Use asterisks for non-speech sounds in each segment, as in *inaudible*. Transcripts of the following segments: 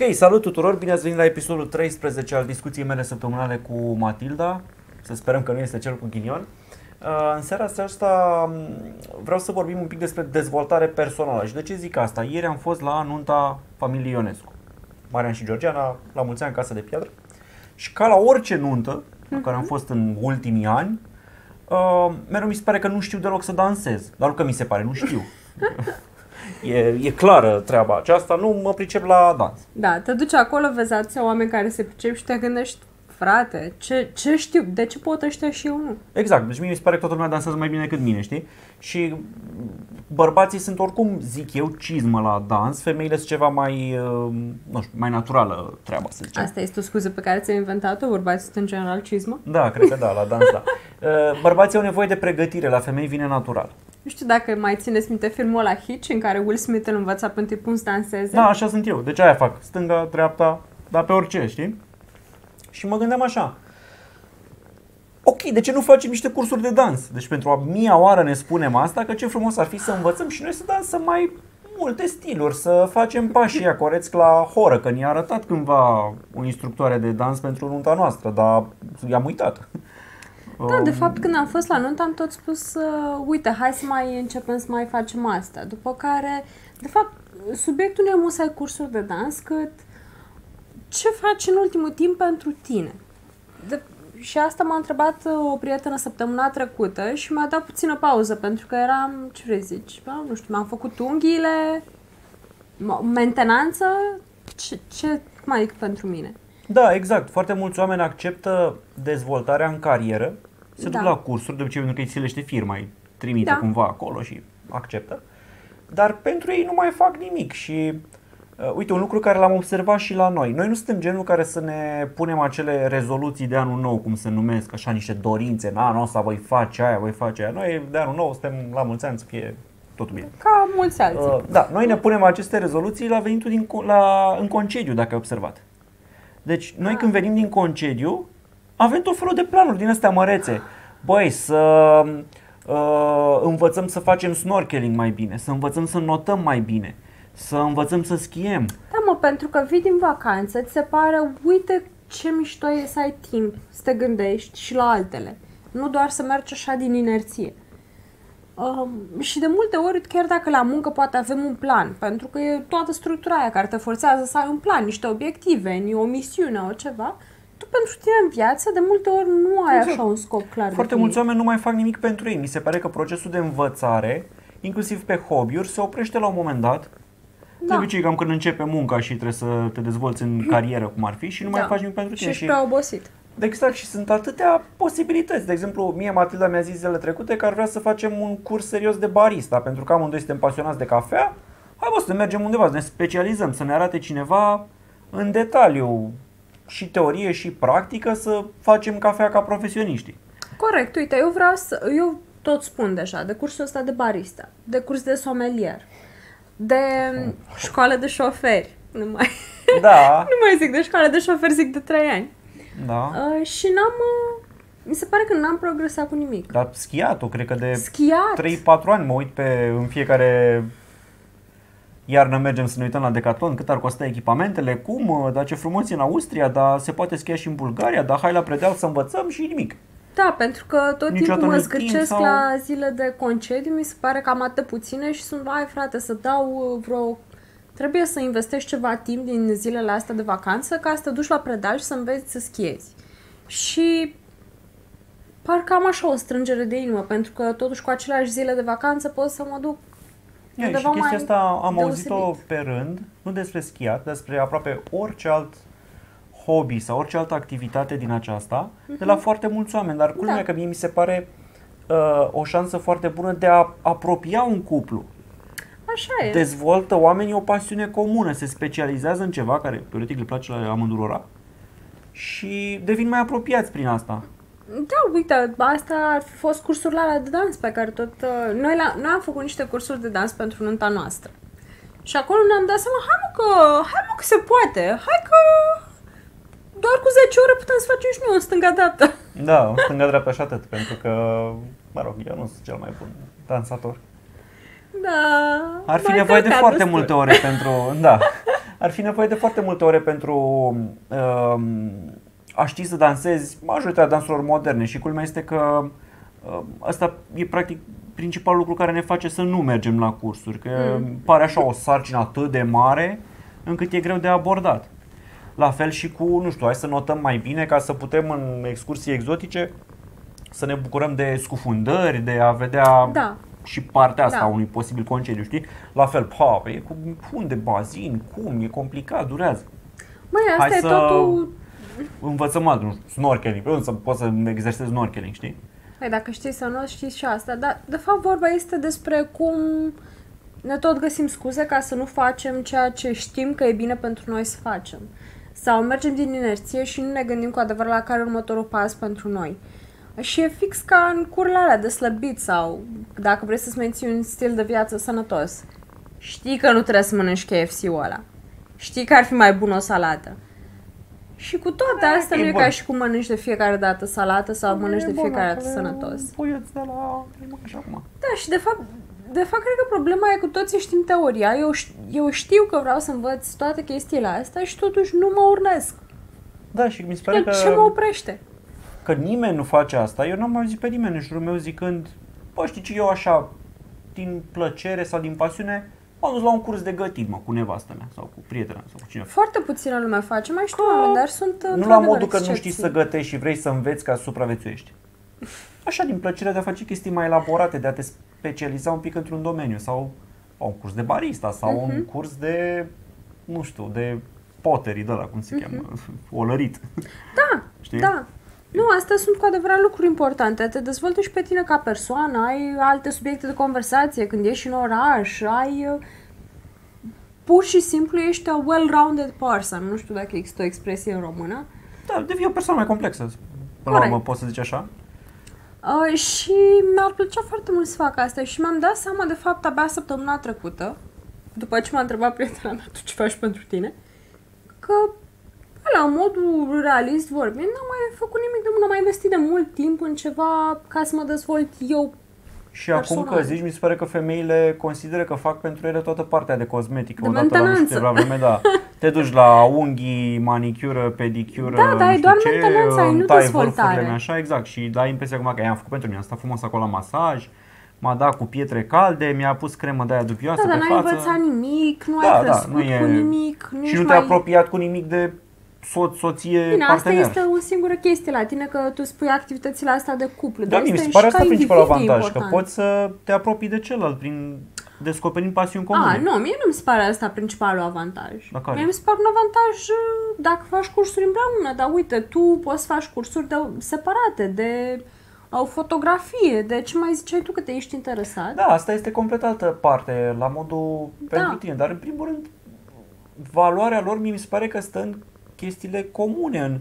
Ok, salut tuturor, bine ați venit la episodul 13 al discuției mele săptămânale cu Matilda. Să sperăm că nu este cel cu ghinion. Uh, În seara asta m, vreau să vorbim un pic despre dezvoltare personală. Și de ce zic asta? Ieri am fost la nunta familiei Ionescu. Marian și Georgiana, la mulți ani, Casa de Piatră. Și ca la orice nuntă, la care am fost în ultimii ani, uh, mereu mi se pare că nu știu deloc să dansez. Dar nu că mi se pare, nu știu. *laughs* e, e clară treaba aceasta, nu mă pricep la dans. Da, te duci acolo, vezi atâția oameni care se pricep și te gândești, frate, ce, ce știu, de ce pot ăștia și eu nu? Exact, deci mie mi se pare că toată lumea dansează mai bine decât mine, știi? Și bărbații sunt oricum, zic eu, cizmă la dans, femeile sunt ceva mai, uh, nu știu, mai naturală treaba, să zicem. Asta este o scuză pe care ți-ai inventat-o, bărbații sunt în general cizmă? Da, cred că da, la dans da. *laughs* Uh, Bărbații au nevoie de pregătire, la femei vine natural. Nu știu dacă mai țineți minte filmul ăla Hitch în care Will Smith îl învăța pe un tipul să danseze. Da, așa sunt eu, deci aia fac, stânga, dreapta, dar pe orice, știi? Și mă gândeam așa, ok, de ce nu facem niște cursuri de dans? Deci pentru a mia oară ne spunem asta, că ce frumos ar fi să învățăm și noi să dansăm mai multe stiluri, să facem pașii ăia coreți la horă, că ne-a arătat cândva o instructoare de dans pentru nunta noastră, dar i-am uitat. Da, de Um, fapt, când am fost la nuntă, am tot spus, uh, uite, hai să mai începem să mai facem asta. După care, de fapt, subiectul nu e musai cursuri de dans, cât ce faci în ultimul timp pentru tine. De, și asta m-a întrebat uh, o prietenă săptămâna trecută și mi-a dat puțină pauză, pentru că eram, ce vrei să zici, bă, nu știu, mi-am făcut unghiile, m- mentenanță, ce, ce, cum adică pentru mine? Da, exact. Foarte mulți oameni acceptă dezvoltarea în carieră, se Da. duc la cursuri, de obicei pentru că îi țilește firma, îi trimite Da. cumva acolo și acceptă. Dar pentru ei nu mai fac nimic și uh, uite, un lucru care l-am observat și la noi. Noi nu suntem genul care să ne punem acele rezoluții de anul nou, cum se numesc, așa niște dorințe, în anul ăsta voi face aia, voi face aia. Noi de anul nou suntem la mulți ani să fie totul bine. Ca mulți alții. Uh, da, noi ne punem aceste rezoluții la venitul din, co- la, în concediu, dacă ai observat. Deci, noi Ah. când venim din concediu, avem tot felul de planuri din astea mărețe. Băi, să uh, învățăm să facem snorkeling mai bine, să învățăm să notăm mai bine, să învățăm să schiem. Da, mă, pentru că vii din vacanță, ți se pare, uite ce mișto e să ai timp să te gândești și la altele. Nu doar să mergi așa din inerție. Um, și de multe ori, chiar dacă la muncă poate avem un plan, pentru că e toată structura aia care te forțează să ai un plan, niște obiective, o misiune, o ceva, tu pentru tine în viață de multe ori nu ai Exact. așa un scop clar Foarte definit. mulți oameni nu mai fac nimic pentru ei. Mi se pare că procesul de învățare, inclusiv pe hobby-uri, se oprește la un moment dat. De Da. obicei, cam când începe munca și trebuie să te dezvolți în *clears throat* carieră, cum ar fi, și nu mai Da. faci nimic pentru Și tine. ești prea obosit. Exact, și sunt atâtea posibilități. De exemplu, mie Matilda mi-a zis zilele trecute că ar vrea să facem un curs serios de barista, pentru că amândoi suntem pasionați de cafea. Hai bă, să mergem undeva, să ne specializăm, să ne arate cineva în detaliu și teorie și practică să facem cafea ca profesioniști. Corect, uite, eu vreau să... Eu tot spun deja, de cursul ăsta de barista, de curs de somelier, de școală de șoferi. Nu mai, Da, *laughs* nu mai zic de școală de șoferi, zic de 3 ani. da. Uh, și n-am... Uh, mi se pare că n-am progresat cu nimic. Dar schiatul, cred că de Schiat! 3-4 ani mă uit pe, în fiecare iarnă mergem să ne uităm la Decathlon, cât ar costa echipamentele, cum, uh, dar ce frumos e în Austria, dar se poate schia și în Bulgaria, dar hai la predeal să învățăm și nimic. Da, pentru că tot Niciodată timpul mă nu-i zgârcesc timp sau- la zile de concediu, mi se pare cam atât de puține și sunt, hai frate, să dau uh, vreo... Trebuie să investești ceva timp din zilele astea de vacanță ca să te duci la predal și să înveți să schiezi. Și parcă am așa o strângere de inimă, pentru că totuși cu aceleași zile de vacanță pot să mă duc Ia, și Undeva chestia mai asta am deosebit. auzit-o pe rând, nu despre schiat, despre aproape orice alt hobby sau orice altă activitate din aceasta, de la foarte mulți oameni. Dar culmea Da. e că mie mi se pare uh, o șansă foarte bună de a apropia un cuplu. Așa e. Dezvoltă oamenii o pasiune comună, se specializează în ceva care teoretic le place la amândurora și devin mai apropiați prin asta. Da, uite, asta ar fi fost cursurile alea de dans pe care tot... Uh, noi, la, noi am făcut niște cursuri de dans pentru nunta noastră. Și acolo ne-am dat seama, hai mă că, hai mă că se poate, hai că doar cu 10 ore putem să facem și noi un stânga-dreapta. Da, stânga-dreapta și atât, pentru că, mă rog, eu nu sunt cel mai bun dansator. Da. Ar fi mai nevoie de călcat foarte destul. multe ore pentru, da, ar fi nevoie de foarte multe ore pentru uh, a ști să dansezi majoritatea dansurilor moderne și culmea este că uh, asta e practic principalul lucru care ne face să nu mergem la cursuri, că mm. pare așa o sarcină atât de mare încât e greu de abordat. La fel și cu, nu știu, hai să notăm mai bine ca să putem în excursii exotice să ne bucurăm de scufundări, de a vedea Da. și partea asta Da. a unui posibil concediu, știi? La fel, pa, e cu unde bazin, cum, e complicat, durează. Măi, asta Hai e să- totul... Învățăm alt, nu știu, snorkeling, pe unde să poți să exersezi snorkeling, știi? Păi dacă știi sau nu, știi și asta. Dar, de fapt, vorba este despre cum ne tot găsim scuze ca să nu facem ceea ce știm că e bine pentru noi să facem. Sau mergem din inerție și nu ne gândim cu adevărat la care e următorul pas pentru noi. Și e fix ca în curile alea de slăbit sau dacă vrei să-ți menții un stil de viață sănătos. Știi că nu trebuie să mănânci KFC-ul ăla. Știi că ar fi mai bună o salată. Și cu toate Da, astea e nu e bun. ca și cum mănânci de fiecare dată salată sau mănânci de E bun, fiecare dată acolo e sănătos. un Băieț de la... așa acum. Da, și de fapt, de fapt, cred că problema e cu toții știm teoria. Eu, ș- eu știu că vreau să învăț toate chestiile astea și totuși nu mă urnesc. Da, și mi se pare De că, ce mă oprește? că nimeni nu face asta. Eu n-am mai auzit pe nimeni în jurul meu zicând, bă, știi ce, eu așa, din plăcere sau din pasiune, m-am dus la un curs de gătit, mă, cu nevastă mea sau cu prietena mea sau cu cineva. Foarte puțină lume face, mai știu Că oameni, dar sunt Nu la într-adevăr modul că nu excepții. știi să gătești și vrei să înveți ca să supraviețuiești. Așa, din plăcerea de a face chestii mai elaborate, de a te specializa un pic într-un domeniu sau un curs de barista sau un curs de, nu știu, de pottery, de la cum se cheamă, *laughs* olărit. Da, Știi? da. Nu, astea sunt cu adevărat lucruri importante. Te dezvoltă și pe tine ca persoană, ai alte subiecte de conversație când ieși în oraș, ai... uh, Pur și simplu ești a well-rounded person. Nu știu dacă există o expresie în română. Da, devii o persoană mai complexă. Până la Corect. urmă, poți să zici așa? Uh, și mi-ar plăcea foarte mult să fac asta și mi-am dat seama de fapt abia săptămâna trecută, după ce m-a întrebat prietena mea, tu ce faci pentru tine, că la modul realist vorbind, n-am mai făcut nimic de mult, n-am mai investit de mult timp în ceva ca să mă dezvolt eu. Și acum Personal. că zici, mi se pare că femeile consideră că fac pentru ele toată partea de cosmetică. De Odată la nu știu mentenanță. câteva vreme, da. *laughs* Te duci la unghii, manicură, pedicură, Da, dar nu e știu doar ce, mentenanță, ai, îmi nu tai dezvoltare. vârfurile, așa, exact. Și dai impresia acum că i-am făcut pentru mine, asta frumos acolo la masaj, m-a dat cu pietre calde, mi-a pus cremă de aia dubioasă Da, dar pe n-ai față. învățat nimic, nu Da, ai da, crescut nu e- cu nimic, nu și ești nu te-ai mai... apropiat cu nimic de soț, soție, Bine, asta partener. este o singură chestie la tine, că tu spui activitățile astea de cuplu. Da, dar mie mi este se pare și asta ca principalul individ e avantaj, că important. poți să te apropii de celălalt prin descoperind pasiuni comune. A, nu, mie nu mi se pare asta principalul avantaj. La care? Mie mi se pare un avantaj uh, dacă faci cursuri împreună, dar uite, tu poți să faci cursuri de, separate, de o fotografie, de ce mai ziceai tu că te ești interesat. Da, asta este complet altă parte, la modul Da. pentru tine, dar în primul rând valoarea lor mie mi se pare că stă în chestiile comune, în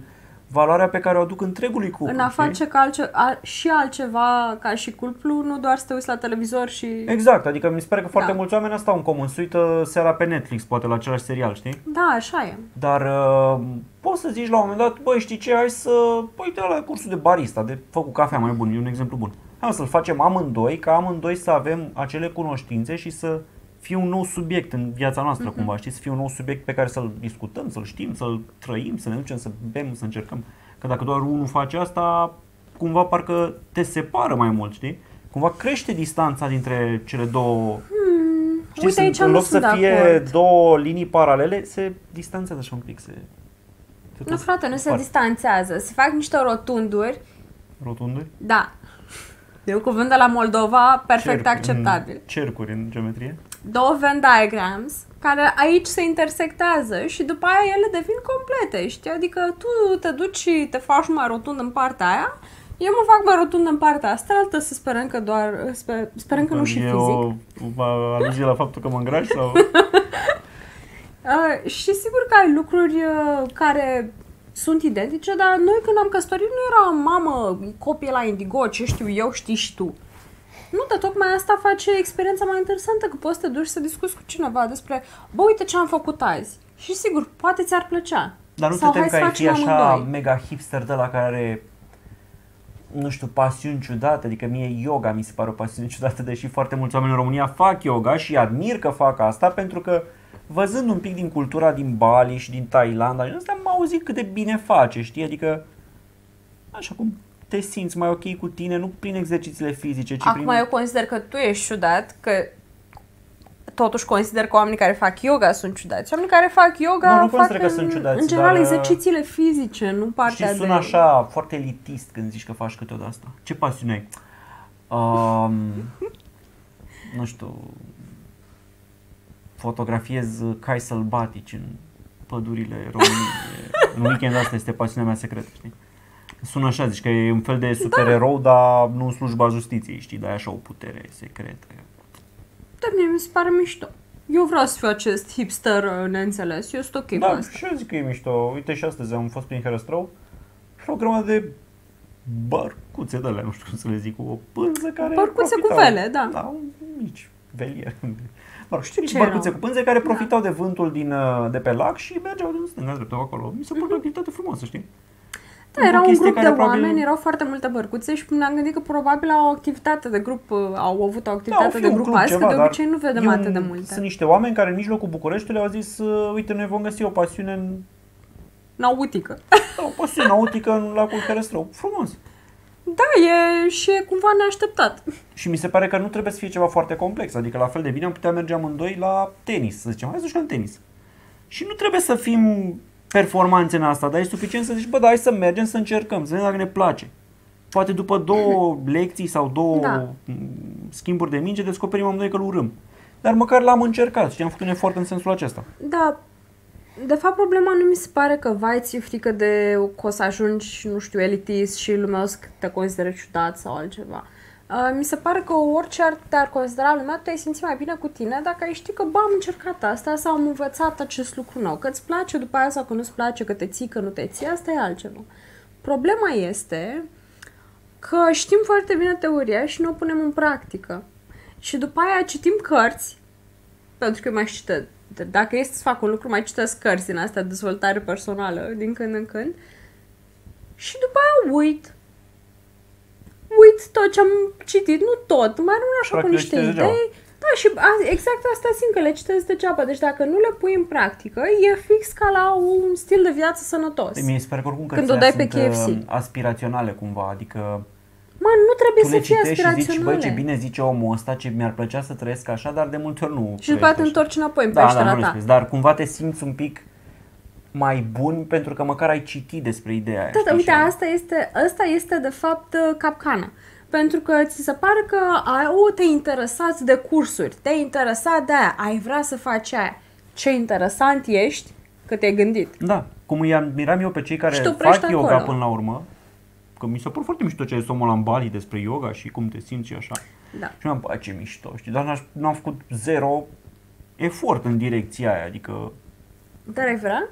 valoarea pe care o aduc întregului cuplu. în a știi? face ca altce, a, și altceva ca și cuplu, nu doar să te uiți la televizor și... Exact, adică mi se pare că foarte Da. mulți oameni asta au în comun, se uită seara pe Netflix, poate la același serial, știi? Da, așa e. Dar uh, poți să zici la un moment dat, băi, știi ce, hai să, păi, uite la cursul de barista, de făcut cafea mai bun, e un exemplu bun. Hai mă, să-l facem amândoi, ca amândoi să avem acele cunoștințe și să fie un nou subiect în viața noastră, Mhm. cumva, știți? Să fie un nou subiect pe care să-l discutăm, să-l știm, să-l trăim, să ne ducem, să bem, să încercăm. Că dacă doar unul face asta, cumva parcă te separă mai mult, știi? Cumva crește distanța dintre cele două Hmm, Știi, uite, sunt, aici în nu loc sunt să de fie acord. două linii paralele, se distanțează așa un pic. Se, se Nu, tot frate, nu se spart. distanțează. Se fac niște rotunduri. Rotunduri? Da. E un cuvânt de la Moldova perfect Cercuri, acceptabil. În cercuri în geometrie. Două Venn diagrams care aici se intersectează și după aia ele devin complete, știi? Adică tu te duci și te faci mai rotund în partea aia, eu mă fac mai rotund în partea asta, altă să sperăm că doar, sper, sperăm că nu și e fizic. o o aluzie la faptul că mă îngrași sau... *laughs* Uh, și sigur că ai lucruri uh, care sunt identice, dar noi când am căsătorit nu era mamă, copie la Indigo, ce știu eu, știi și tu. Nu, dar tocmai asta face experiența mai interesantă, că poți să te duci să discuți cu cineva despre, bă, uite ce am făcut azi. Și sigur, poate ți-ar plăcea. Dar nu Sau te tem hai că să ai fi facem așa amândoi. mega hipster de la care are nu știu, pasiuni ciudate, adică mie yoga mi se pare o pasiune ciudată, deși foarte mulți oameni în România fac yoga și admir că fac asta pentru că văzând un pic din cultura din Bali și din Thailanda, și ăsta am auzit cât de bine face, știi? Adică, așa cum te simți mai ok cu tine, nu prin exercițiile fizice, ci Acum prin... eu consider că tu ești ciudat, că totuși consider că oamenii care fac yoga sunt ciudați. Oamenii care fac yoga Nu, nu fac consider că în, sunt ciudați, în general dar, exercițiile fizice, nu partea Știi, sună de... așa foarte elitist când zici că faci câte o asta. Ce pasiune ai? Um, nu știu, fotografiez cai sălbatici în pădurile României. în weekend asta este pasiunea mea secretă, știi? Sună așa, zici că e un fel de supererou, dar nu în slujba justiției, știi? Dar e așa o putere secretă. Dar mie mi se pare mișto. Eu vreau să fiu acest hipster uh, neînțeles. Eu sunt ok cu Da, asta. și eu zic că e mișto. Uite și astăzi am fost prin Herăstrău și o grămadă de barcuțe de alea, nu știu cum să le zic, cu o pânză care Barcuțe cu profitau. vele, da. Da, un mici velier. Mă rog, știu niște Ce Da. barcuțe erau? cu pânze care profitau de vântul din, uh, de pe lac și mergeau din stânga dreptul acolo. Mi se pare o activitate frumoasă, știi? Mhm. Da, era un chestie grup de care probabil- oameni, erau foarte multe bărcuțe și ne-am gândit că probabil au o activitate de grup, uh, au avut o Da, o activitate fi de un grup club azi, ceva, că de dar obicei nu vedem e un- atât de multe. Sunt niște oameni care în mijlocul Bucureștiului au zis, uh, uite, noi vom găsi o pasiune în Nautică. da, o pasiune nautică în lacul Herăstrău. Frumos. Da, e și e cumva neașteptat. Și mi se pare că nu trebuie să fie ceva foarte complex. Adică la fel de bine am putea merge amândoi la tenis, să zicem. Hai să jucăm tenis. Și nu trebuie să fim performanțe în asta, dar e suficient să zici, bă, da, hai să mergem, să încercăm, să vedem dacă ne place. Poate după două lecții sau două Da. m, schimburi de minge, descoperim amândoi că îl urâm. Dar măcar l-am încercat și am făcut un efort în sensul acesta. Da, de fapt problema nu mi se pare că vai ți frică de că o să ajungi, nu știu, elitist și lumea o să te consideră ciudat sau altceva. Uh, mi se pare că orice ar te-ar considera lumea, tu te-ai simți mai bine cu tine dacă ai ști că, bă, am încercat asta sau am învățat acest lucru nou. Că îți place după aia sau că nu-ți place, că te ții, că nu te ții, asta e altceva. Problema este că știm foarte bine teoria și nu o punem în practică. Și după aia citim cărți, pentru că mai cită, dacă este să fac un lucru, mai citesc cărți din asta, dezvoltare personală, din când în când, și după aia uit. Uit tot ce am citit, nu tot, mai rămân așa Practic cu le niște citești degeaba. idei. Da, și a, exact asta simt că le citesc degeaba. Deci dacă nu le pui în practică, e fix ca la un stil de viață sănătos. Mi se pare că oricum Când cărțile o dai pe sunt KFC. uh, aspiraționale cumva, adică Mă, nu trebuie tu să le fie citești și zici, aspiraționale. băi, ce bine zice omul ăsta, ce mi-ar plăcea să trăiesc așa, dar de multe ori nu și după aceea te trăiești așa. întorci înapoi în Da, da, peștera nu ta. respect, dar cumva te simți un pic mai bun pentru că măcar ai citit despre ideea aia. Da, da, știi? uite, Și- asta este, asta este de fapt uh, capcana. Pentru că ți se pare că ai, o, te interesați de cursuri, te-ai interesat de aia, ai vrea să faci aia. Ce interesant ești că te-ai gândit. Da, cum îi admiram eu pe cei care Și te oprești fac yoga acolo. până la urmă, că mi s-a părut foarte mișto ce a zis omul ăla în Bali despre yoga și cum te simți și așa. Da. Și mi-am bă, ce mișto, știi, dar n-aș, n-am făcut zero efort în direcția aia, adică Dar ai vrea?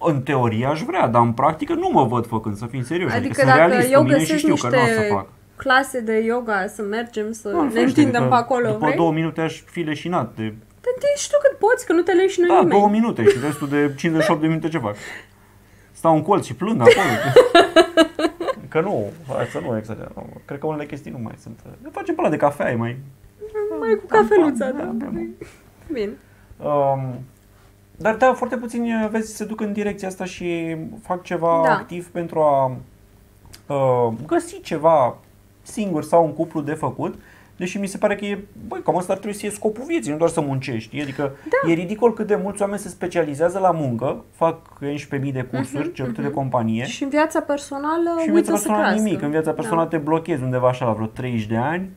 În teorie aș vrea, dar în practică nu mă văd făcând, să fim serioși. Adică sunt dacă realist eu cu mine și găsesc știu că nu o să niște fac. clase de yoga, să mergem, să Nu, ne ferește, întindem adică pe acolo, După vrei? două minute aș fi leșinat de Dar te știu cât poți, că nu te leșină Da, nimeni. două minute și restul de *laughs* 58 de minute ce fac? Stau în colț și plâng acolo. *laughs* Că nu, hai să nu exagerăm. Nu. Cred că unele chestii nu mai sunt. Ne facem pe ăla de cafea, e mai... Mai cu cafeluța, da, da. da, da. Bine. Um, dar da, foarte puțini, vezi, se duc în direcția asta și fac ceva Da. activ pentru a uh, găsi ceva singur sau un cuplu de făcut. Deși mi se pare că e, băi, cam asta ar trebui să fie scopul vieții, nu doar să muncești. știi? Adică Da. e ridicol cât de mulți oameni se specializează la muncă, fac 11.000 de cursuri, Mhm, cerute de mhm. companie. Și în viața personală Și în uită viața să personală crească. nimic. În viața personală te blochezi undeva așa la vreo 30 de ani.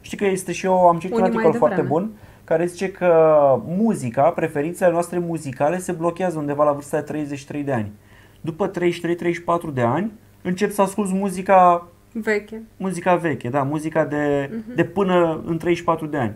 Știi că este și eu, am citit un Unii mai articol foarte devreme. bun care zice că muzica, preferințele noastre muzicale se blochează undeva la vârsta de 33 de ani. După 33-34 de ani încep să asculti muzica, Veche. muzica veche, da, muzica de, Mhm. de până în 34 de ani.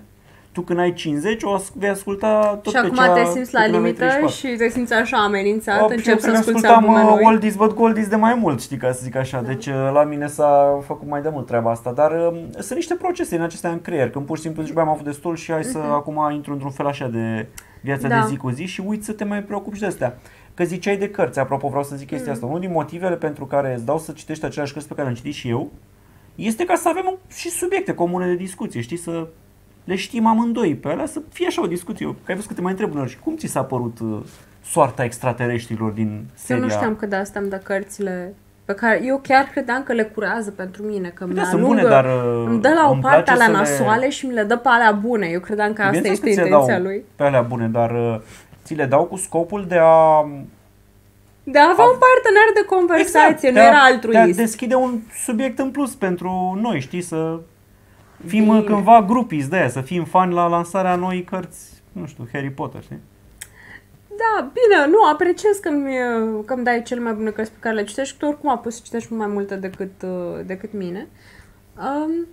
Tu când ai 50 o as- vei asculta tot și pe acum cea te simți la de când aveai limită 34. și te simți așa amenințat, Oh, încep eu să că asculti ascultam albume uh, noi. oldies but goldies de mai mult, știi, ca să zic așa. Deci uh, la mine s-a făcut mai de mult treaba asta. Dar uh, sunt niște procese în acestea în creier. Când pur și simplu zici, băi, am avut destul și hai să acum intru într-un fel așa de viața Da. de zi cu zi și uiți să te mai preocupi și de astea. Că ziceai de cărți, apropo vreau să zic chestia asta. Unul din motivele pentru care îți dau să citești aceleași cărți pe care le-am citit și eu este ca să avem și subiecte comune de discuție, știi, să le știm amândoi pe alea, să fie așa o discuție. Că ai văzut că te mai întreb uneori și cum ți s-a părut uh, soarta extraterestrilor din seria? Eu nu știam că de asta îmi dă cărțile pe care eu chiar credeam că le curează pentru mine, că mi Da, le sunt alungă, bune, dar uh, îmi dă la o îmi parte place alea să le- nasoale și mi le dă pe alea bune. Eu credeam că asta Bineînțeles este că ți le intenția dau lui. pe alea bune, dar uh, ți le dau cu scopul de a De a avea un partener de conversație, nu de a- era De a altruist. deschide un subiect în plus pentru noi, știi, să fim Bine. uh, cândva grupiți de aia, să fim fani la lansarea noii cărți, nu știu, Harry Potter, știi? Da, bine, nu, apreciez că mi că îmi dai cele mai bune cărți pe care le citești, că tu oricum a pus să citești mult mai multe decât, uh, decât mine. Um,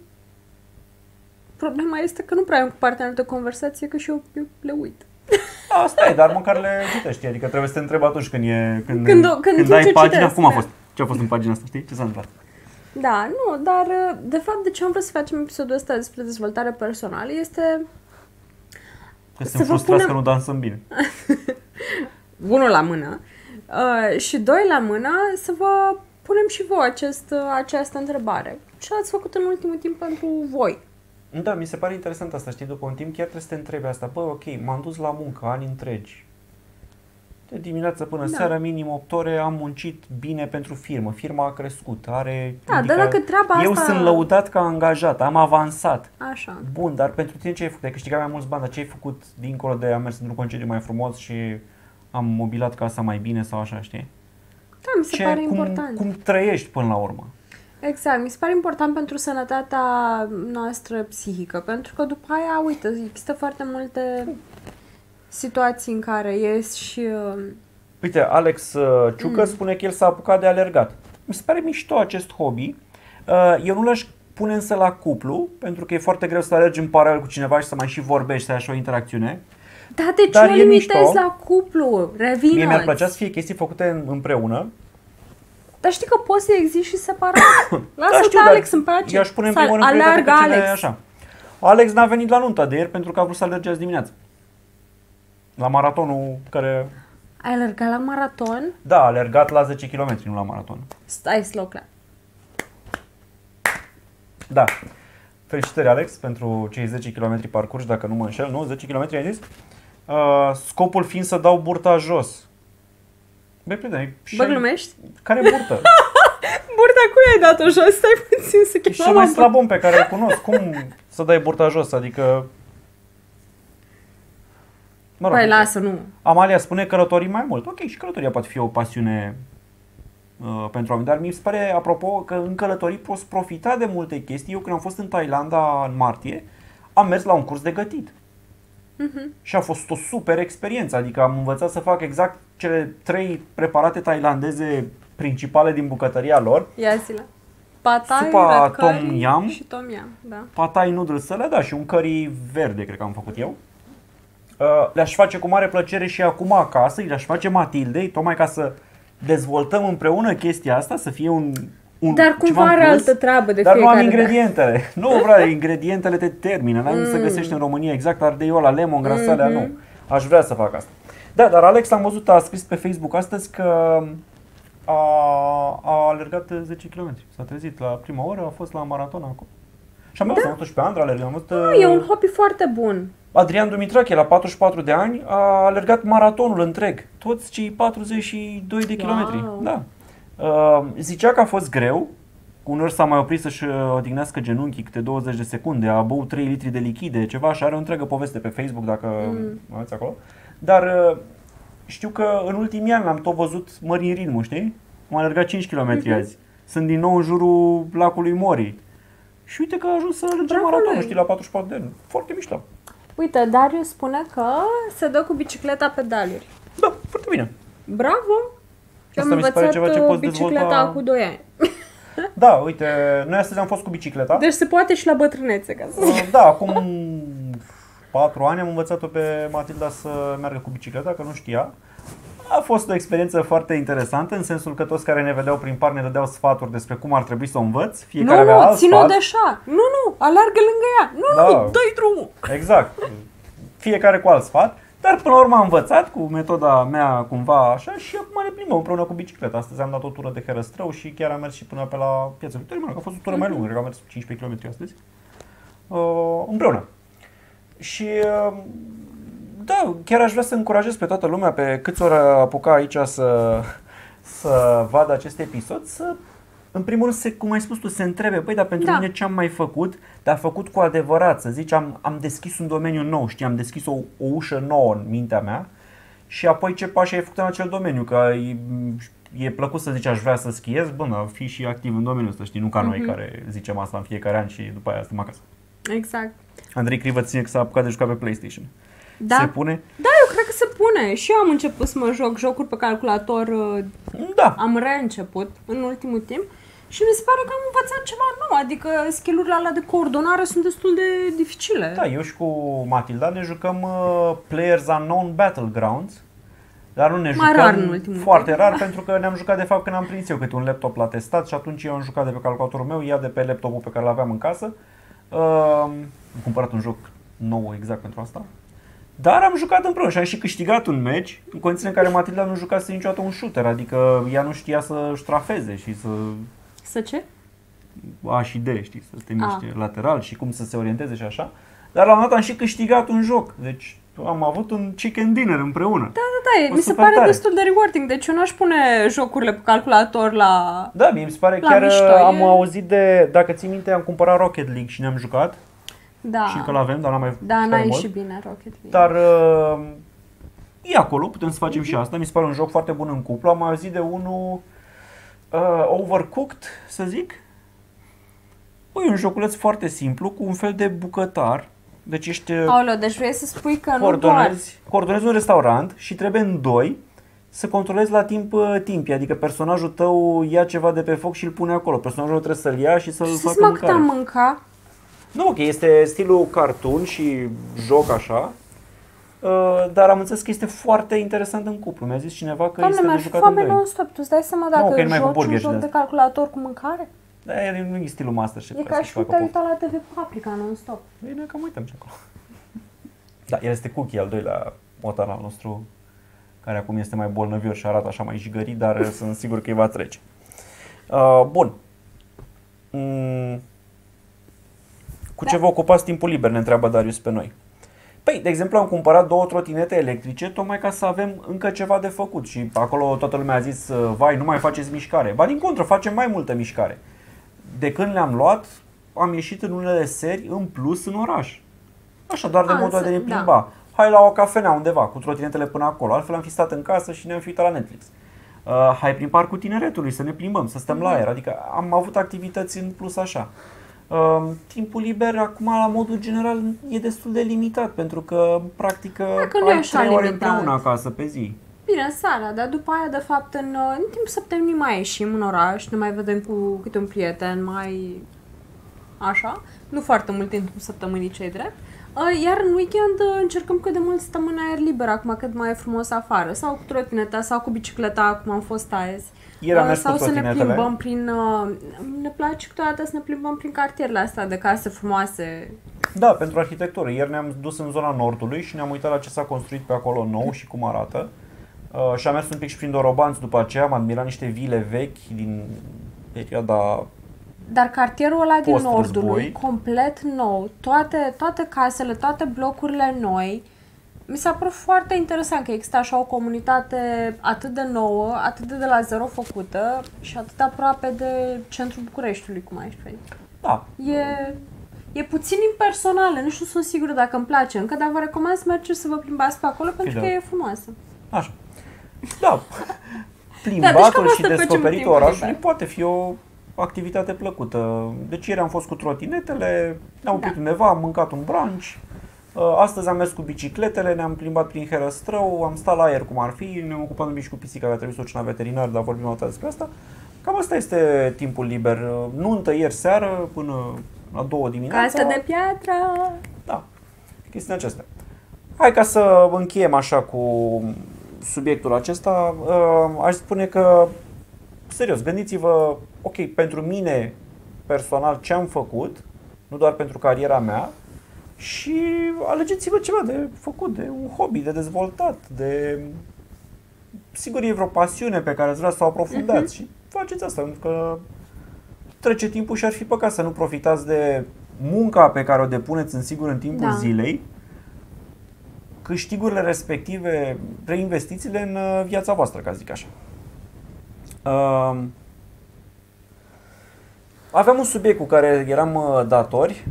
problema este că nu prea am cu partener de conversație, că și eu, eu le uit. Asta e, dar măcar le citești, adică trebuie să te întrebi atunci când e când, Când o- când când tu ai ce pagina, citesc, cum a da. fost? Ce a fost în pagina asta, știi? Ce s-a întâmplat? Da, nu, dar uh, de fapt de ce am vrut să facem episodul ăsta despre dezvoltare personală este Că Să suntem vă frustrați punem- că nu dansăm bine. *laughs* unul la mână uh, și doi la mână să vă punem și voi acest, uh, această întrebare. Ce ați făcut în ultimul timp pentru voi? Da, mi se pare interesant asta, știi, după un timp chiar trebuie să te întrebi asta. Bă, ok, m-am dus la muncă ani întregi. De dimineață până Da. seara, minim 8 ore, am muncit bine pentru firmă. Firma a crescut, are... Da, dar dacă treaba Eu asta- sunt lăudat ca angajat, am avansat. Așa. Bun, dar pentru tine ce ai făcut? Ai câștigat mai mulți bani, dar ce ai făcut dincolo de a mers într-un concediu mai frumos și am mobilat casa mai bine sau așa, știi? Da, mi se ce, pare cum, important. cum trăiești până la urmă? Exact, mi se pare important pentru sănătatea noastră psihică, pentru că după aia, uite, există foarte multe situații în care ies și... uh, Uite, Alex uh, Ciucă Mm. spune că el s-a apucat de alergat. Mi se pare mișto acest hobby. Uh, Eu nu l-aș pune însă la cuplu, pentru că e foarte greu să alergi în paralel cu cineva și să mai și vorbești, să ai așa o interacțiune. Da, de ce Dar o e limitezi mișto. la cuplu? Revină Mie mi-ar plăcea să fie chestii făcute în- împreună. Dar știi că poți să existi și separat. *coughs* Lasă Da, da, știu, pe dar Alex în pace. I-aș pune în Să primul rând prieteni aleargă pe cine Alex. așa. Alex n-a venit la nunta de ieri pentru că a vrut să alerge azi dimineață. La maratonul care... Ai alergat la maraton? Da, a alergat la 10 km, nu la maraton. Stai slow clap. Da. Felicitări, Alex, pentru cei 10 km parcurși, dacă nu mă înșel, nu? 10 km ai zis? Uh, scopul fiind să dau burta jos. Băi, prieteni, și Bă, ai- glumești? care burtă? *laughs* Burta cui ai dat-o jos? Stai puțin să E cel mai slab om pe care îl cunosc. Cum să dai burta jos? Adică... Mă rog, Păi lasă, nu. Amalia spune călătorii mai mult. Ok, și călătoria poate fi o pasiune uh, pentru oameni, dar mi se pare, apropo, că în călătorii poți profita de multe chestii. Eu când am fost în Thailanda în martie, am mers la un curs de gătit. Mhm. Și a fost o super experiență, adică am învățat să fac exact cele trei preparate thailandeze principale din bucătăria lor. Ia zile. Patai, Supa red curry tom yum. și tom yum, da. patai noodles alea, da, și un curry verde, cred că am făcut eu. Uh, le-aș face cu mare plăcere și acum acasă, le-aș face Matildei, tocmai ca să dezvoltăm împreună chestia asta, să fie un, un Dar ceva cumva în are plus. altă treabă de Dar nu fiecare am dată. ingredientele. *laughs* Nu, vreau, ingredientele te termină. N-am mm. să Mm. găsești în România exact ardeiul ăla, lemon, grasalea, Mhm. nu. Aș vrea să fac asta. Da, dar Alex am văzut, a scris pe Facebook astăzi că a, a alergat 10 km. S-a trezit la prima oră, a fost la maraton acum. Și am văzut, am văzut și pe Andra alergând. Am văzut, Nu, e un hobby foarte bun. Adrian Dumitrache, la 44 de ani, a alergat maratonul întreg. Toți cei 42 de kilometri. Wow. Da. Uh, zicea că a fost greu. Uneori s-a mai oprit să-și uh, odihnească genunchii câte 20 de secunde, a băut 3 litri de lichide, ceva și are o întreagă poveste pe Facebook dacă Mm. mm. aveți acolo. Dar uh, știu că în ultimii ani l-am tot văzut mări în ritmul, știi? Am alergat 5 km Mhm. azi. Sunt din nou în jurul lacului Mori. Și uite că a ajuns să alerge Bravo maratonul, lui. știi, la 44 de ani. Foarte mișto. Uite, Darius spune că se dă cu bicicleta pe daluri. Da, foarte bine. Bravo! Și am Asta mi se pare învățat ceva ce uh, poți bicicleta dezvolta. cu 2 ani. *laughs* Da, uite, noi astăzi am fost cu bicicleta. Deci se poate și la bătrânețe, ca să zic. Uh, Da, acum patru ani am învățat-o pe Matilda să meargă cu bicicleta, că nu știa. A fost o experiență foarte interesantă, în sensul că toți care ne vedeau prin par ne dădeau sfaturi despre cum ar trebui să o învăț. Nu, Fiecare avea nu, alt ține-o sfat. de așa. Nu, nu, alargă lângă ea. Nu, Da. nu, dă-i drumul. Exact. Fiecare cu alt sfat. Dar până la urmă am învățat cu metoda mea cumva așa și acum ne plimbăm împreună cu bicicleta. Astăzi am dat o tură de Herăstrău și chiar am mers și până pe la Piața Victoriei, mă rog, a fost o tură mai lungă, cred că am mers 15 km astăzi. Uh, împreună. Și uh, da, chiar aș vrea să încurajez pe toată lumea, pe câți ori apuca aici să, să vadă acest episod, să în primul rând, se, cum ai spus tu, se întrebe, păi, dar pentru Da. mine ce am mai făcut, dar făcut cu adevărat, să zici, am, am deschis un domeniu nou, știi, am deschis o, o ușă nouă în mintea mea și apoi ce pași ai făcut în acel domeniu, că e, e plăcut să zici, aș vrea să schiez, bă, dar fii și activ în domeniul ăsta, știi, nu ca noi care zicem asta în fiecare an și după aia stăm acasă. Exact. Andrei Crivăț ține că s-a apucat de jucat pe PlayStation. Da. Se pune? Da, eu cred că se pune. Și eu am început să mă joc jocuri pe calculator, uh, Da. am reînceput în ultimul timp și mi se pare că am învățat ceva nou, adică skill-urile alea de coordonare sunt destul de dificile. Da, eu și cu Matilda ne jucăm uh, Players Unknown Battlegrounds, dar nu ne Mai jucăm rar în ultimul foarte timp. rar pentru că ne-am jucat de fapt când am prins eu câte un laptop la testat și atunci eu am jucat de pe calculatorul meu, ea de pe laptopul pe care l-aveam în casă. Uh, am cumpărat un joc nou exact pentru asta. Dar am jucat împreună și am și câștigat un match în condiții în care Matilda nu jucase niciodată un shooter, adică ea nu știa să strafeze și să Să ce? A și D, știi, să te miște A. lateral și cum să se orienteze și așa. Dar la un moment dat am și câștigat un joc. Deci am avut un chicken dinner împreună. Da, da, da, O mi se super pare tare. destul de rewarding, deci eu n-aș pune jocurile pe calculator la... Da, mie mi se pare La chiar mișto, am e- auzit de, dacă ții minte, am cumpărat Rocket League și ne-am jucat Da, și că l-avem, dar n-am mai da jucat n-a mult. ieșit bine Rocket League. Dar uh, e acolo, putem să facem și asta. Mi se pare un joc foarte bun în cuplu. Am mai auzit de unul uh, Overcooked, să zic. Păi, e un joculeț foarte simplu, cu un fel de bucătar. Deci ești uh, Aoleu, deci vrei să spui că nu doar... coordonezi, coordonezi un restaurant și trebuie în doi să controlezi la timp uh, timpii, adică personajul tău ia ceva de pe foc și îl pune acolo. Personajul trebuie să-l ia și să-l Știți facă mă cât mâncare. am mâncat? Nu, ok, este stilul cartoon și joc așa, uh, dar am înțeles că este foarte interesant în cuplu. Mi-a zis cineva că Doamne, este de mi-ar fi jucat în foame doi. non-stop. Tu îți dai seama Nu, dacă că e numai cu joci un burgeri și joc de de asta. calculator cu mâncare? Da, el nu e stilul Masterchef. E vrea ca să și cum facă te-ai pot. uitat la TV Paprika non-stop. Bine, cam uităm și acolo. Da, el este Cookie, al doilea motar al nostru, care acum este mai bolnăvior și arată așa mai jigărit, dar uh, sunt sigur că îi va trece. Uh, bun. Mm. Cu ce vă ocupați timpul liber, ne întreabă Darius pe noi. Păi, de exemplu, am cumpărat două trotinete electrice tocmai ca să avem încă ceva de făcut și acolo toată lumea a zis, uh, vai, nu mai faceți mișcare. Ba din contră, facem mai multă mișcare. De când le-am luat, am ieșit în unele seri în plus în oraș. Așa, doar de A, modul de a ne înse- da. plimba. Hai la o cafenea undeva, cu trotinetele până acolo. Altfel am fi stat în casă și ne-am fi uitat la Netflix. Uh, hai prin parcul tineretului să ne plimbăm, să stăm la Mhm. aer. Adică am avut activități în plus așa. Uh, timpul liber acum la modul general e destul de limitat pentru că practic Dacă nu e ai așa trei ore limitat. împreună acasă pe zi. Bine, seara, dar după aia, de fapt, în, uh, în timpul săptămânii mai ieșim în oraș, ne mai vedem cu câte un prieten, mai așa, nu foarte mult în timpul săptămânii cei drept. Uh, Iar în weekend uh, încercăm cât de mult stăm în aer liber, acum cât mai e frumos afară, sau cu trotineta, sau cu bicicleta, cum am fost azi. Ieri am Uh, mers sau cu să ne trotinetele. plimbăm prin... uh, Ne place câteodată să ne plimbăm prin cartierele astea de case frumoase. Da, pentru arhitectură. Ieri ne-am dus în zona nordului și ne-am uitat la ce s-a construit pe acolo nou și cum arată. Uh, și am mers un pic și prin Dorobanți după aceea, am admirat niște vile vechi din perioada... Dar cartierul ăla din Post-război. Nordului, complet nou, toate, toate casele, toate blocurile noi, mi s-a părut foarte interesant că există așa o comunitate atât de nouă, atât de de la zero făcută și atât de aproape de centrul Bucureștiului, cum ai spus. Da, E, e puțin impersonală, nici nu sunt sigură dacă îmi place încă, dar vă recomand să mergeți să vă plimbați pe acolo pentru da. că e frumoasă. așa. Da, *laughs* deci plimbatul cam și asta facem în descoperitul timpul orașului liber. poate fi o activitate plăcută. Deci ieri am fost cu trotinetele, ne-am oprit Da. undeva, am mâncat un brunch, Uh, Astăzi am mers cu bicicletele, ne-am plimbat prin Herăstrău, am stat la aer cum ar fi, ne-am ocupat un pic și cu pisica, care trebuie să o duci la veterinar, dar vorbim o dată despre asta. Cam asta este timpul liber. Uh, Nuntă ieri seară până la două dimineața. Casă de piatră! Da, chestiile acestea. Hai ca să încheiem așa cu subiectul acesta. Uh, Aș spune că, serios, gândiți-vă, ok, pentru mine personal ce am făcut, nu doar pentru cariera mea, și alegeți-vă ceva de făcut, de un hobby, de dezvoltat, de... Sigur e vreo pasiune pe care ați vrea să o aprofundați și faceți asta, pentru că trece timpul și ar fi păcat să nu profitați de munca pe care o depuneți în sigur în timpul Da. zilei câștigurile respective, reinvestițiile în uh, viața voastră, ca să zic așa. Uh, aveam un subiect cu care eram uh, datori,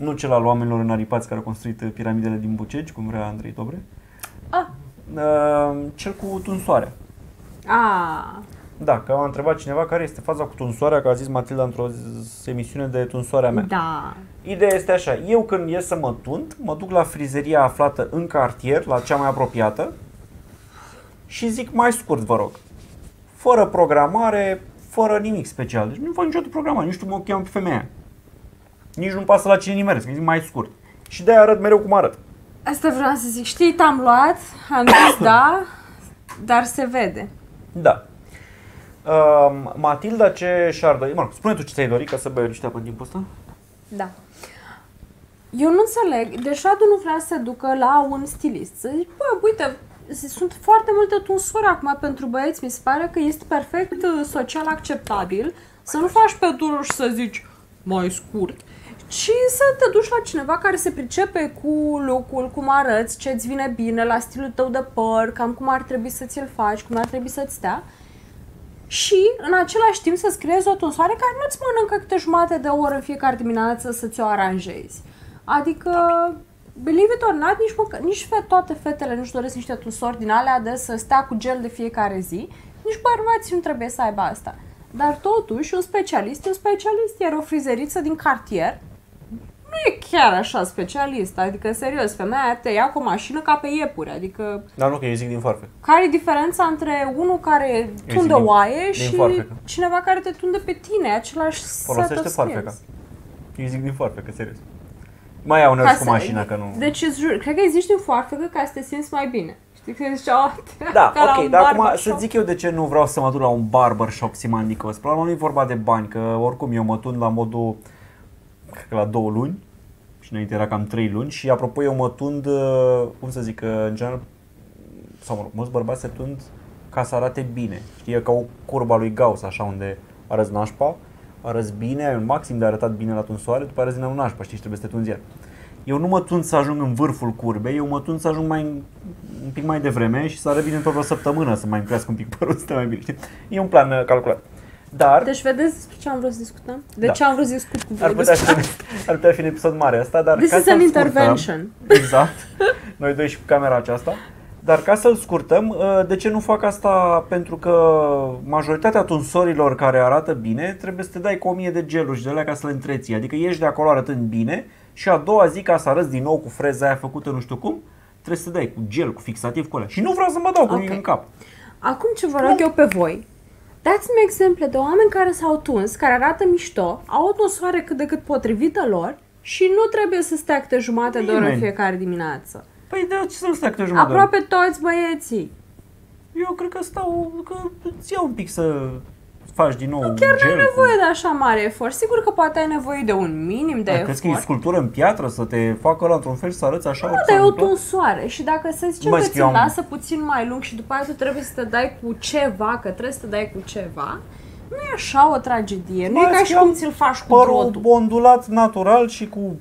nu cel al oamenilor înaripați care au construit uh, piramidele din Bucegi, cum vrea Andrei Dobre, Ah, uh, cel cu tunsoarea. ah, Da, că a întrebat cineva care este faza cu tunsoarea, că a zis Matilda într-o z- emisiune de tunsoarea mea. da. Ideea este așa, eu când ies să mă tund, mă duc la frizeria aflată în cartier, la cea mai apropiată, și zic mai scurt, vă rog. Fără programare, fără nimic special. Deci nu fac niciodată programare, nu știu cum o cheamă pe femeia. Nici nu pasă la cine nimeresc, zic mai scurt. Și de-aia arăt mereu cum arăt. Asta vreau să zic. Știi, t-am luat, am zis *coughs* da, dar se vede. Da. Uh, Matilda ce și-ar dori, mă rog, spune tu ce ți-ai dorit ca să bei niște apă în timpul ăsta? Da. Eu nu înțeleg, deci Radu nu vrea să se ducă la un stilist. Să zici, bă, uite, sunt foarte multe tunsuri acum pentru băieți, mi se pare că este perfect uh, social acceptabil să nu faci pe durul și să zici mai scurt, ci să te duci la cineva care se pricepe cu locul, cum arăți, ce-ți vine bine, la stilul tău de păr, cam cum ar trebui să ți-l faci, cum ar trebui să-ți stea. Și în același timp să-ți creezi o tunsoare care nu-ți mănâncă câte jumate de oră în fiecare dimineață să ți-o aranjezi. Adică, believe it or not, nici, măcă, nici fe, toate fetele nu-și doresc niște tunsori din alea de să stea cu gel de fiecare zi, nici bărbații nu trebuie să aibă asta. Dar totuși, un specialist e un specialist, iar o frizeriță din cartier nu e chiar așa specialist, adică serios, femeia aia te ia cu o mașină ca pe iepuri, adică Dar nu, că eu zic din farfec. care e diferența între unul care Eu tunde zic din- oaie din și foarfecă. cineva care te tunde pe tine, același set Folosește of skills. farfeca. Eu zic din farfecă, serios. Mai iau uneori Ca cu să- mașina, că nu... Deci îți jur, cred că zici din foarfecă ca să te simți mai bine. Știi că zici, oh, Da, ca la ok, un dar acum barbershop. să zic eu de ce nu vreau să mă duc la un barbershop simandicos. Până la urmă nu e vorba de bani, că oricum eu mă tund la modul, cred că la două luni și înainte era cam trei luni și apropo eu mă tund, uh, cum să zic, uh, în general, sau mă rog, mulți bărbați se tund ca să arate bine. Știi, e ca o curba lui Gauss, așa, unde arăți nașpa, arăți bine, ai un maxim de arătat bine la tunsoare, după arăți din nou nașpa, știi, și trebuie să te tunzi iar. Eu nu mă tund să ajung în vârful curbei, eu mă tund să ajung mai, un pic mai devreme și să arăt bine într-o săptămână, să mai îmi crească un pic părul, să stea mai bine, știi? E un plan uh, calculat. Dar Deci vedeți despre ce am vrut să discutăm? De Da. ce am vrut să discut cu voi ar putea, despre fi, ar putea fi un episod mare asta, dar This ca is să-l an scurtăm- intervention. *laughs* Exact. Noi doi și cu camera aceasta. Dar ca să-l scurtăm, uh, de ce nu fac asta? Pentru că majoritatea tunsorilor care arată bine trebuie să te dai cu o mie de geluri și de alea ca să le întreții. Adică ieși de acolo arătând bine și a doua zi ca să arăți din nou cu freza aia făcută nu știu cum, trebuie să te dai cu gel, cu fixativ, cu alea. Și nu vreau să mă dau cu Ok. nimic în cap. Acum ce vă rog eu pe voi, dați-mi exemple de oameni care s-au tuns, care arată mișto, au o tunsoare cât de cât potrivită lor și nu trebuie să stea câte jumate de oră în Nimeni. fiecare dimineață. Păi de ce să-mi stai câte jumătate? de oră? Aproape toți băieții. Eu cred că stau, că îți iau un pic să faci din nou Chiar gel. nu ai cu- nevoie de așa mare efort. Sigur că poate ai nevoie de un minim de Da, efort. crezi că e sculptură în piatră să te facă ăla într-un fel să arăți așa? Nu, orice dar e s-a o întâmplat? tunsoare și dacă să zicem Mă, că zic, ți eu am- lasă puțin mai lung și după aia tu trebuie să te dai cu ceva, că trebuie să te dai cu ceva, nu e așa o tragedie. Nu Mai e ca zic, și eu cum am ți-l faci cu Părul drotul. ondulat natural și cu,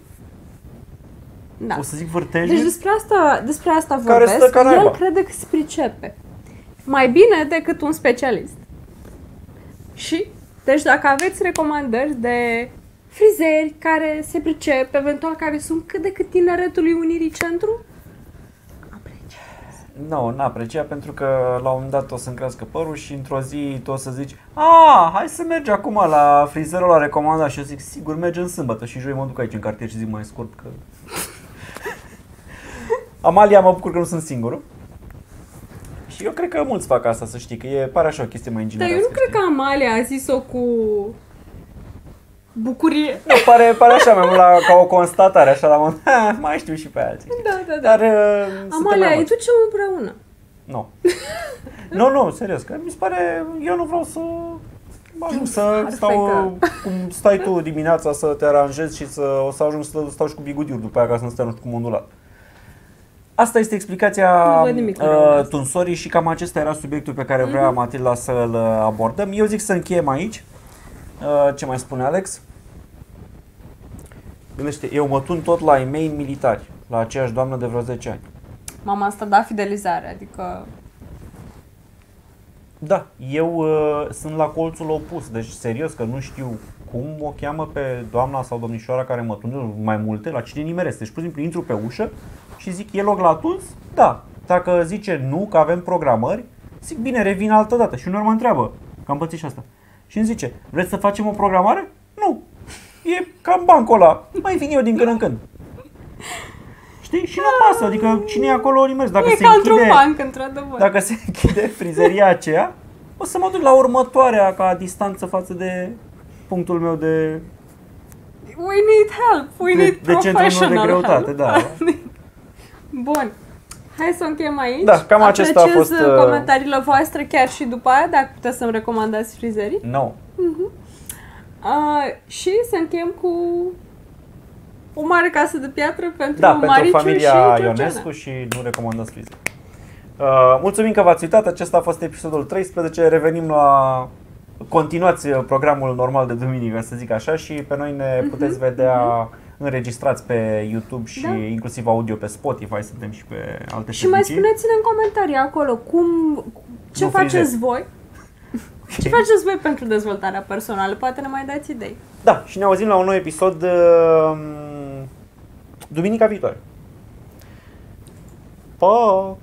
Da. o să zic vârtejii. Deci despre asta, despre asta Care vorbesc. stă ca naiba. El crede că se pricepe. Mai bine decât un specialist. Și, deci dacă aveți recomandări de frizeri care se pricep, eventual care sunt cât de cât tineretului Unirii Centru, apreciez. Nu, n-aprecia pentru că la un moment dat o să-mi crească părul și într-o zi tu o să zici A, hai să mergi acum la frizerul la recomandat și eu zic sigur mergem sâmbătă și joi mă duc aici în cartier și zic mai scurt că... *laughs* Amalia, mă bucur că nu sunt singurul. Și eu cred că mulți fac asta, să știi, că e, pare așa o chestie mai Dar ingineroasă. eu nu cred că Amalia a zis-o cu bucurie. Nu, pare, pare așa mai mult la, ca o constatare, așa la mod, "Ha, mai știu și pe alții. Da, da, da. Dar uh, suntem Amalia, mai îi mulți. ducem împreună. Nu. *laughs* nu, nu, serios, că mi se pare, eu nu vreau să ajung să Harfecă. stau, cum stai tu dimineața să te aranjezi și să o să ajung să stau și cu bigudiuri după aia ca să nu stai nu știu cum ondulat. Asta este explicația Nu văd nimic rău în uh, asta. tunsorii și cam acesta era subiectul pe care vrea Matilda să-l uh, abordăm. Eu zic să încheiem aici. Uh, ce mai spune Alex? Gândește, eu mă tun tot la e-mail militari, la aceeași doamnă de vreo 10 ani. Mama asta da fidelizare, adică Da, eu uh, sunt la colțul opus, deci serios că nu știu cum o cheamă pe doamna sau domnișoara care mă tună mai multe, la cine nimeresc. Deci, pur și simplu, intru pe ușă și zic, e loc la tuns? Da. Dacă zice nu, că avem programări, zic, bine, revin altă dată. Și unor mă întreabă, că am pățit și asta. Și îmi zice, vreți să facem o programare? Nu. E cam bancul ăla. Mai vin eu din când în când. Știi? Și nu pasă, adică cine e acolo nimeri. Dacă e se ca într-un închide, banc, într-adevăr. dacă se închide frizeria aceea, o să mă duc la următoarea ca distanță față de punctul meu de, We need help, we de, need de centrul meu de professional greutate. help. Da. *laughs* Bun. Hai să încheiem aici. Da, cam acesta a Apreciez fost, uh, comentariile voastre chiar și după aia, dacă puteți să-mi recomandați frizerii. No. Uh, și să încheiem cu o mare casă de piatră pentru Da, pentru Mariciu familia și Georgiana. Ionescu și nu recomandăm frize. Uh, mulțumim că v-ați uitat, acesta a fost episodul 13, revenim la continuați uh, programul normal de duminică, să zic așa, și pe noi ne puteți vedea înregistrați pe YouTube și Mhm, Da. inclusiv audio pe Spotify, suntem și pe alte Și mai servicii. spuneți-ne în comentarii acolo cum, ce Nu faceți frize. voi. Ce faceți voi pentru dezvoltarea personală? Poate ne mai dați idei. Da, și ne auzim la un nou episod uh, duminica viitoare. Pa!